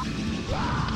Ah!